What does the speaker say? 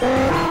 Bye.